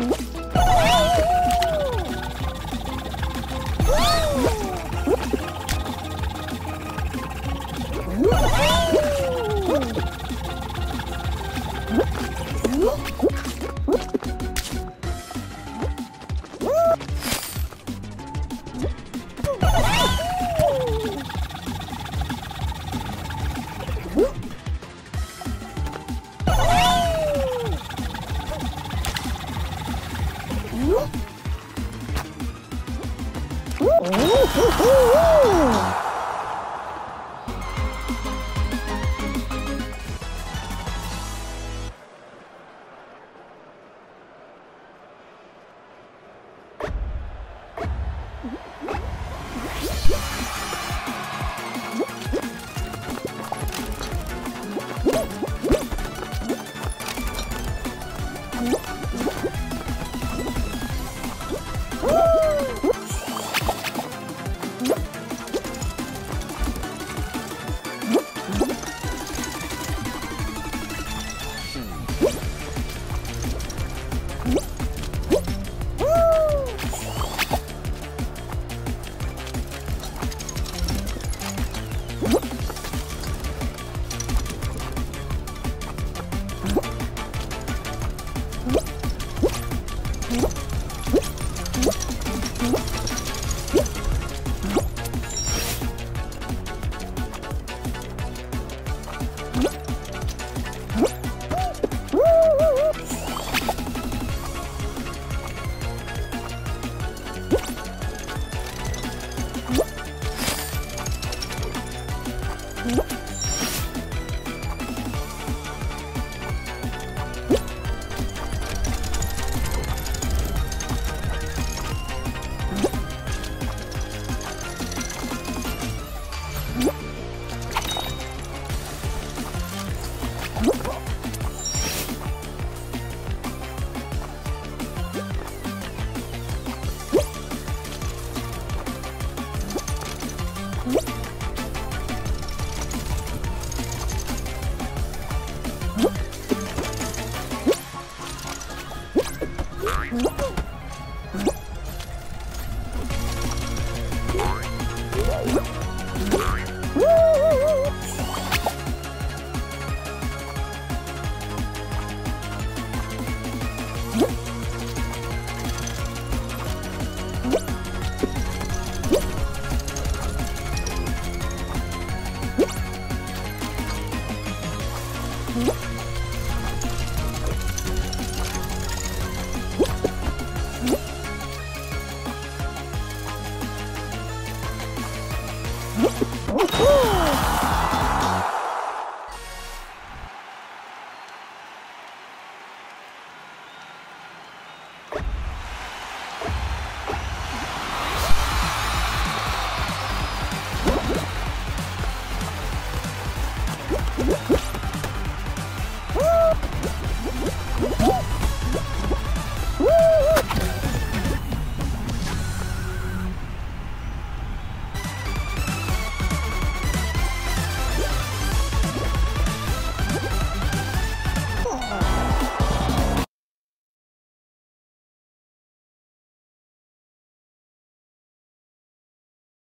Mm-hmm. Mm-hmm. Uhum.